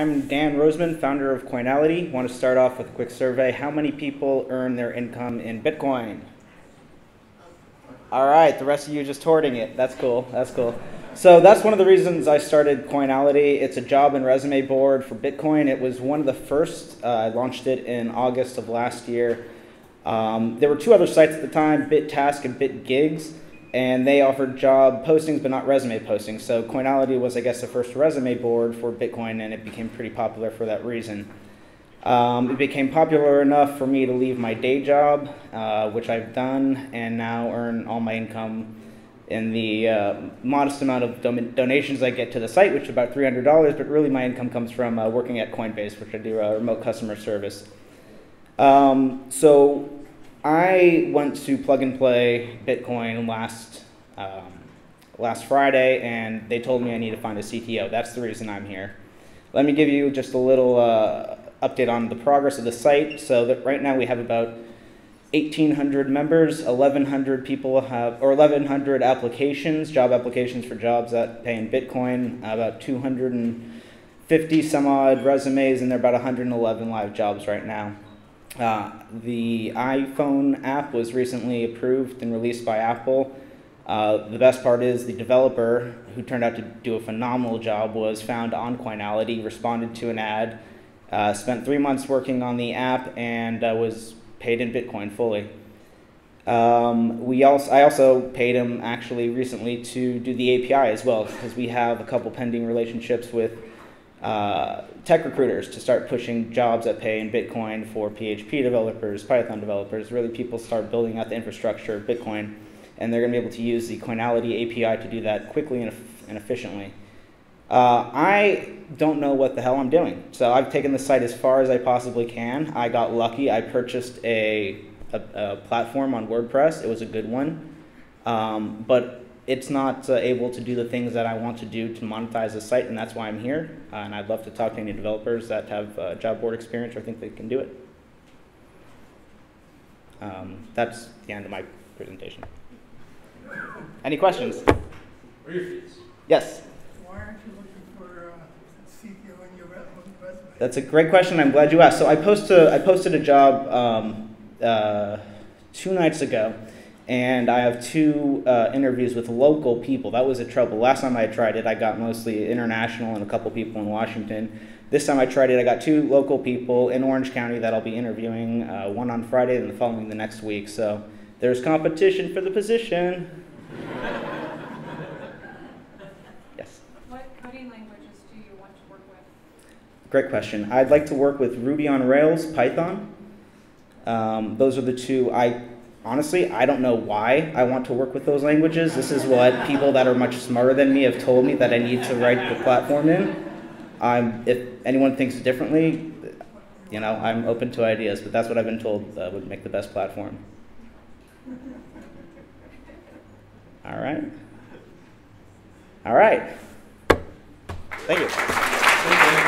I'm Dan Roseman, founder of Coinality. Want to start off with a quick survey. How many people earn their income in Bitcoin? All right, the rest of you just hoarding it. That's cool. That's cool. So that's one of the reasons I started Coinality. It's a job and resume board for Bitcoin. It was one of the first. Uh, I launched it in August of last year. Um, there were two other sites at the time, BitTask and BitGigs and they offered job postings but not resume postings. So Coinality was, I guess, the first resume board for Bitcoin, and it became pretty popular for that reason. Um, it became popular enough for me to leave my day job, uh, which I've done, and now earn all my income in the uh, modest amount of donations I get to the site, which is about $300, but really my income comes from uh, working at Coinbase, which I do a remote customer service. Um, so I went to Plug and Play Bitcoin last um, last Friday, and they told me I need to find a CTO. That's the reason I'm here. Let me give you just a little uh, update on the progress of the site. So that right now we have about 1,800 members, 1,100 people have, or 1,100 applications, job applications for jobs that pay in Bitcoin, about 250 some odd resumes, and there are about 111 live jobs right now. Uh, the iPhone app was recently approved and released by Apple. Uh, the best part is the developer, who turned out to do a phenomenal job, was found on Coinality, responded to an ad, uh, spent three months working on the app, and uh, was paid in Bitcoin fully. Um, we also, I also paid him actually recently to do the API as well, because we have a couple pending relationships with uh, tech recruiters to start pushing jobs that pay in Bitcoin for PHP developers, Python developers. Really, people start building out the infrastructure of Bitcoin, and they're going to be able to use the Coinality API to do that quickly and, and efficiently. Uh, I don't know what the hell I'm doing. So I've taken the site as far as I possibly can. I got lucky. I purchased a, a, a platform on WordPress. It was a good one. Um, but it's not uh, able to do the things that I want to do to monetize the site, and that's why I'm here. Uh, and I'd love to talk to any developers that have uh, job board experience or think they can do it. Um, that's the end of my presentation. Any questions? What are your fees? Yes. Why aren't you looking for uh, CTO in your resume? That's a great question. I'm glad you asked. So I posted I posted a job um, uh, two nights ago and I have two uh, interviews with local people. That was a trouble. Last time I tried it, I got mostly international and a couple people in Washington. This time I tried it, I got two local people in Orange County that I'll be interviewing, uh, one on Friday and the following the next week. So there's competition for the position. yes? What coding languages do you want to work with? Great question. I'd like to work with Ruby on Rails, Python. Um, those are the two I honestly, I don't know why I want to work with those languages. This is what people that are much smarter than me have told me that I need to write the platform in. If anyone thinks differently, you know, I'm open to ideas, but that's what I've been told uh, would make the best platform. All right. All right. Thank you.